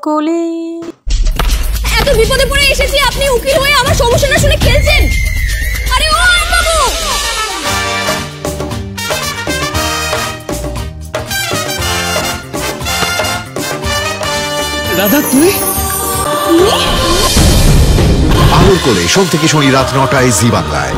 সকলে এত বিপদে পড়ে এসেছি আপনি উকিল হয়ে আমার সমস্যা না শুনে খেলছেন? আরে ও বাবু দাদা তুই? আলোর কোলে সোম থেকে শনি রাত নটায় জি বাংলায়।